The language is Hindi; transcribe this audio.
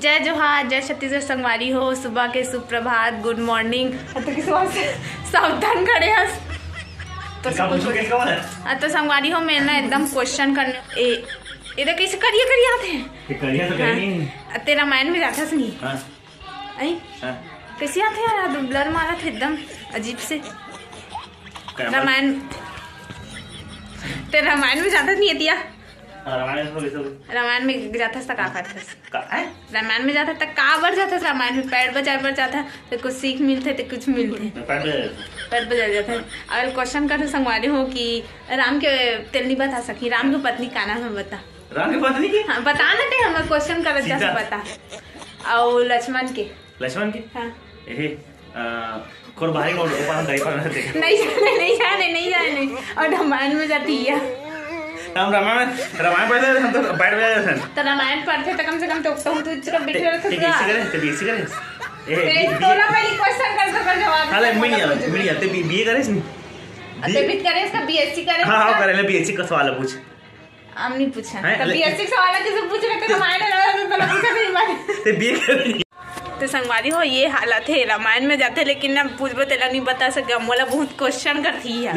जय जोहार जय छत्तीसगढ़ संगवारी हो सुबह के सुप्रभात गुड मॉर्निंग तो किस सावधान खड़े हंस तो है तो संगवारी हो मैं ना एकदम क्वेश्चन करने ए इधर कैसे करिए करिए आते हैं? ये करिया तो हाँ, तेरा माइंड में जाता हाँ। हाँ। कैसे आते हैं? यार ब्लर मारा था एकदम अजीब से। रामायण तेरा रामायण में जाता नहीं है दिया। रामायण में जाता था का करता है? रामायण में जाता था का बढ़ जाता था रामायण में पैर बचा बढ़ जाता तो कुछ सीख मिलते तो कुछ मिलते। पैर बजा जाता है अगर क्वेश्चन कर संगवारी हो कि राम के तेल नहीं बता सकी राम की पत्नी का नाम है बता। राम की पत्नी की? हाँ बता ना ते हमें क्वेश्चन कर सीता। बता। और लक्ष्मण के। लक्ष्मण के? हाँ। दही पर नहीं जाने नहीं जाने नहीं जाने। और रामायण में जाती है। हम रामायण रामायण पढ़ते थे, हम तो बैठ गए थे तो रामायण पढ़ते तो कम से कम तो तो तू इसका बिट रहा ते बीसी करे ते बीसी करे ए तोला पहले क्वेश्चन कर तो कर जवाब हाले मिनिया मिनिया ते बी बीए करे नी अते बिट करे इसका बीएससी करे हाँ हाँ? करे ले बीएससी का सवाल पूछ। हम नहीं पूछा। तो बीएससी सवाल किसे पूछ रहे थे रामायण लगा तो तोला पूछा नहीं बात ते बीए करे तो संगवारी हो ये हालत है रामायण में जाते लेकिन ना पूछबो तेला नहीं बता सके मोला बहुत क्वेश्चन करती है।